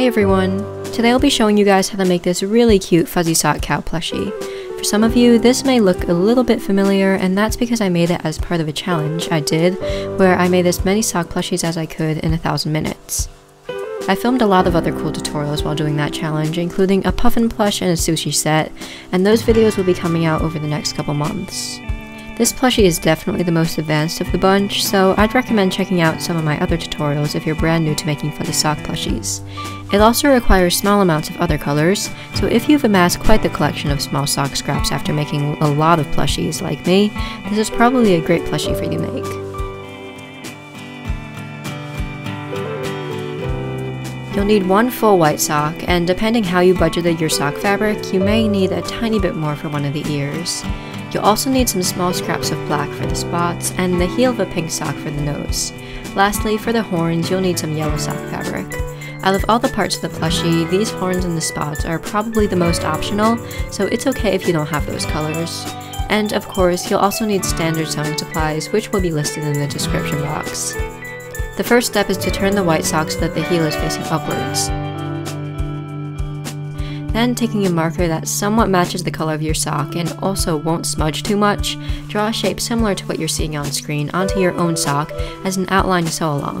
Hey everyone! Today I'll be showing you guys how to make this really cute fuzzy sock cow plushie. For some of you, this may look a little bit familiar, and that's because I made it as part of a challenge I did, where I made as many sock plushies as I could in a thousand minutes. I filmed a lot of other cool tutorials while doing that challenge, including a puffin plush and a sushi set, and those videos will be coming out over the next couple months. This plushie is definitely the most advanced of the bunch, so I'd recommend checking out some of my other tutorials if you're brand new to making fuzzy sock plushies. It also requires small amounts of other colors, so if you've amassed quite the collection of small sock scraps after making a lot of plushies like me, this is probably a great plushie for you to make. You'll need one full white sock, and depending how you budgeted your sock fabric, you may need a tiny bit more for one of the ears. You'll also need some small scraps of black for the spots, and the heel of a pink sock for the nose. Lastly, for the horns, you'll need some yellow sock fabric. Out of all the parts of the plushie, these horns and the spots are probably the most optional, so it's okay if you don't have those colors. And of course, you'll also need standard sewing supplies, which will be listed in the description box. The first step is to turn the white sock so that the heel is facing upwards. Then taking a marker that somewhat matches the color of your sock and also won't smudge too much, draw a shape similar to what you're seeing on screen onto your own sock as an outline to sew along.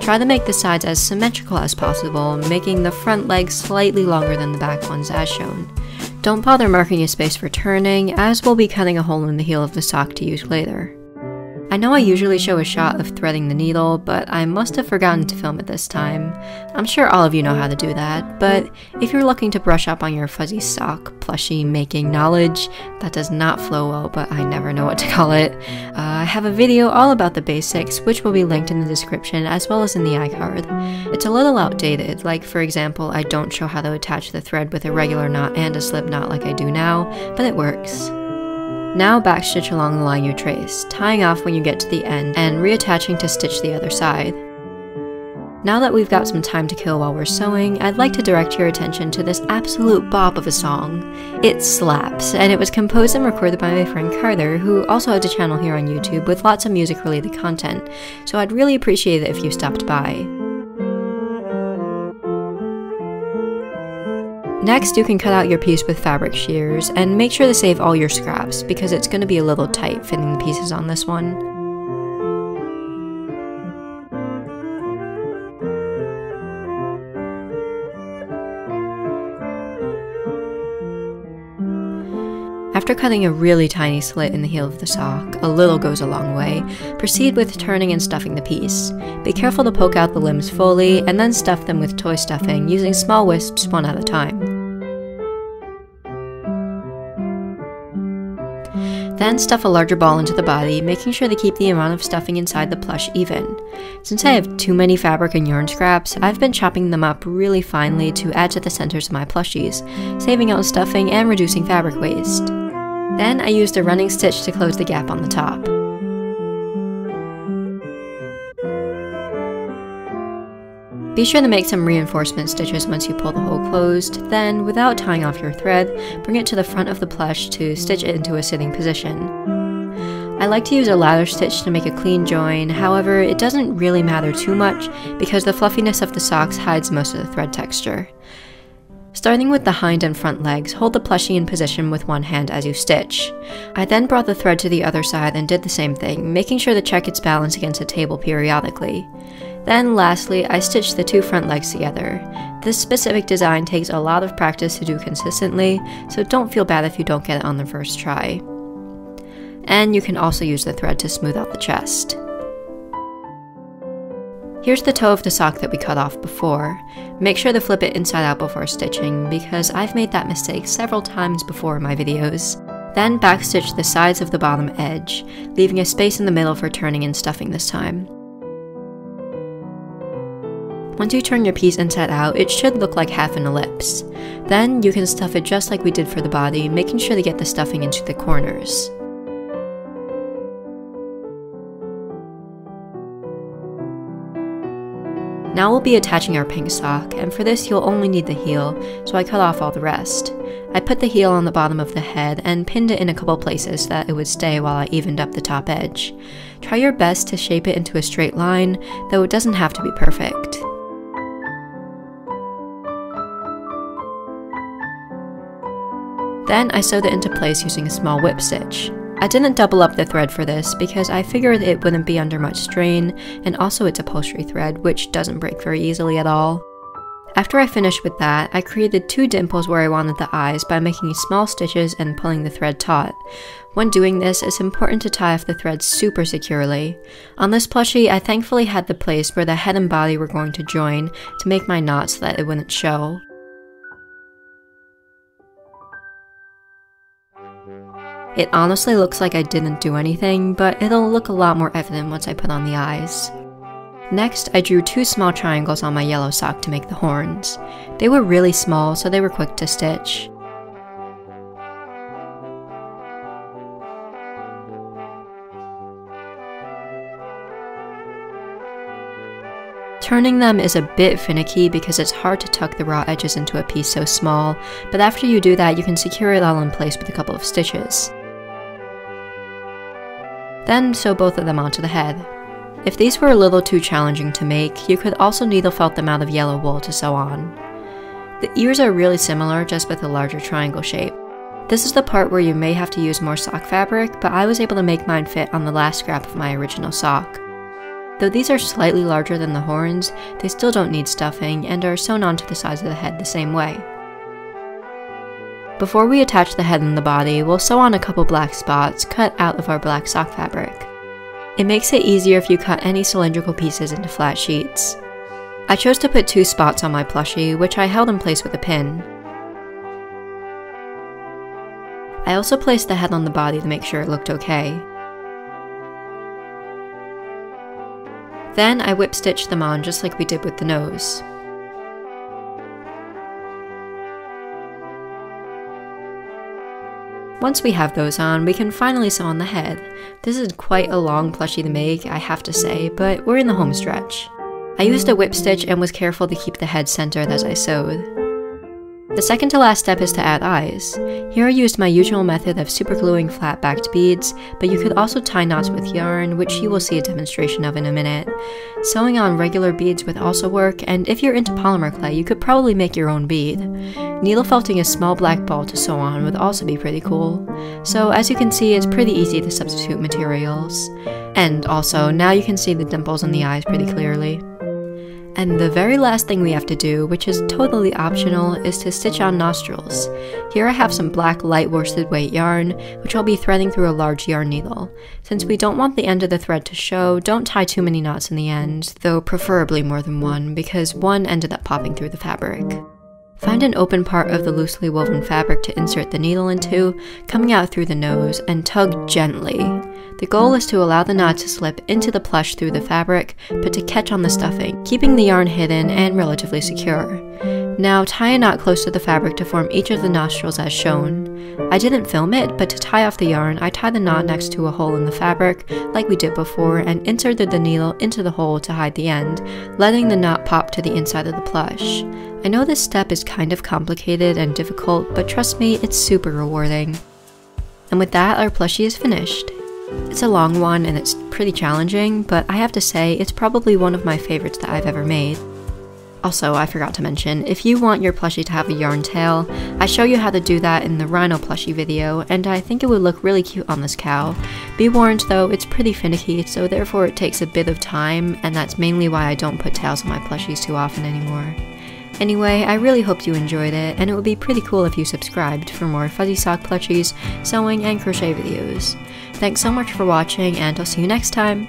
Try to make the sides as symmetrical as possible, making the front legs slightly longer than the back ones as shown. Don't bother marking a space for turning, as we'll be cutting a hole in the heel of the sock to use later. I know I usually show a shot of threading the needle, but I must have forgotten to film it this time. I'm sure all of you know how to do that, but if you're looking to brush up on your fuzzy sock plushie making knowledge, that does not flow well, but I never know what to call it. Uh, I have a video all about the basics, which will be linked in the description as well as in the iCard. It's a little outdated, like for example, I don't show how to attach the thread with a regular knot and a slip knot like I do now, but it works. Now backstitch along the line you traced, tying off when you get to the end and reattaching to stitch the other side. Now that we've got some time to kill while we're sewing, I'd like to direct your attention to this absolute bop of a song. It slaps, and it was composed and recorded by my friend Carter, who also has a channel here on YouTube with lots of music related content, so I'd really appreciate it if you stopped by. Next, you can cut out your piece with fabric shears, and make sure to save all your scraps, because it's going to be a little tight fitting the pieces on this one. After cutting a really tiny slit in the heel of the sock, a little goes a long way, proceed with turning and stuffing the piece. Be careful to poke out the limbs fully, and then stuff them with toy stuffing using small wisps one at a time. Then stuff a larger ball into the body, making sure to keep the amount of stuffing inside the plush even. Since I have too many fabric and yarn scraps, I've been chopping them up really finely to add to the centers of my plushies, saving on stuffing and reducing fabric waste. Then I used a running stitch to close the gap on the top. Be sure to make some reinforcement stitches once you pull the hole closed, then, without tying off your thread, bring it to the front of the plush to stitch it into a sitting position. I like to use a ladder stitch to make a clean join, however, it doesn't really matter too much because the fluffiness of the socks hides most of the thread texture. Starting with the hind and front legs, hold the plushie in position with one hand as you stitch. I then brought the thread to the other side and did the same thing, making sure to check its balance against the table periodically. Then lastly, I stitched the two front legs together. This specific design takes a lot of practice to do consistently, so don't feel bad if you don't get it on the first try. And you can also use the thread to smooth out the chest. Here's the toe of the sock that we cut off before. Make sure to flip it inside out before stitching, because I've made that mistake several times before in my videos. Then backstitch the sides of the bottom edge, leaving a space in the middle for turning and stuffing this time. Once you turn your piece inside out, it should look like half an ellipse. Then you can stuff it just like we did for the body, making sure to get the stuffing into the corners. Now we'll be attaching our pink sock, and for this you'll only need the heel, so I cut off all the rest. I put the heel on the bottom of the head and pinned it in a couple places so that it would stay while I evened up the top edge. Try your best to shape it into a straight line, though it doesn't have to be perfect. Then I sewed it into place using a small whip stitch. I didn't double up the thread for this because I figured it wouldn't be under much strain, and also it's upholstery thread, which doesn't break very easily at all. After I finished with that, I created two dimples where I wanted the eyes by making small stitches and pulling the thread taut. When doing this, it's important to tie off the thread super securely. On this plushie, I thankfully had the place where the head and body were going to join to make my knot so that it wouldn't show. It honestly looks like I didn't do anything, but it'll look a lot more evident once I put on the eyes. Next, I drew two small triangles on my yellow sock to make the horns. They were really small, so they were quick to stitch. Turning them is a bit finicky because it's hard to tuck the raw edges into a piece so small, but after you do that you can secure it all in place with a couple of stitches. Then sew both of them onto the head. If these were a little too challenging to make, you could also needle felt them out of yellow wool to sew on. The ears are really similar, just with a larger triangle shape. This is the part where you may have to use more sock fabric, but I was able to make mine fit on the last scrap of my original sock. Though these are slightly larger than the horns, they still don't need stuffing and are sewn onto the sides of the head the same way. Before we attach the head and the body, we'll sew on a couple black spots cut out of our black sock fabric. It makes it easier if you cut any cylindrical pieces into flat sheets. I chose to put two spots on my plushie, which I held in place with a pin. I also placed the head on the body to make sure it looked okay. Then I whip stitched them on just like we did with the nose. Once we have those on, we can finally sew on the head. This is quite a long plushie to make, I have to say, but we're in the home stretch. I used a whip stitch and was careful to keep the head centered as I sewed. The second to last step is to add eyes. Here I used my usual method of supergluing flat backed beads, but you could also tie knots with yarn, which you will see a demonstration of in a minute. Sewing on regular beads would also work, and if you're into polymer clay, you could probably make your own bead. Needle felting a small black ball to sew on would also be pretty cool. So as you can see, it's pretty easy to substitute materials. And also, now you can see the dimples in the eyes pretty clearly. And the very last thing we have to do, which is totally optional, is to stitch on nostrils. Here I have some black light worsted weight yarn, which I'll be threading through a large yarn needle. Since we don't want the end of the thread to show, don't tie too many knots in the end, though preferably more than one, because one ended up popping through the fabric. Find an open part of the loosely woven fabric to insert the needle into, coming out through the nose, and tug gently. The goal is to allow the knot to slip into the plush through the fabric, but to catch on the stuffing, keeping the yarn hidden and relatively secure. Now tie a knot close to the fabric to form each of the nostrils as shown. I didn't film it, but to tie off the yarn, I tie the knot next to a hole in the fabric, like we did before, and inserted the needle into the hole to hide the end, letting the knot pop to the inside of the plush. I know this step is kind of complicated and difficult, but trust me, it's super rewarding. And with that, our plushie is finished. It's a long one and it's pretty challenging, but I have to say, it's probably one of my favorites that I've ever made. Also, I forgot to mention, if you want your plushie to have a yarn tail, I show you how to do that in the rhino plushie video, and I think it would look really cute on this cow. Be warned though, it's pretty finicky, so therefore it takes a bit of time, and that's mainly why I don't put tails on my plushies too often anymore. Anyway, I really hope you enjoyed it, and it would be pretty cool if you subscribed for more fuzzy sock plushies, sewing, and crochet videos. Thanks so much for watching, and I'll see you next time!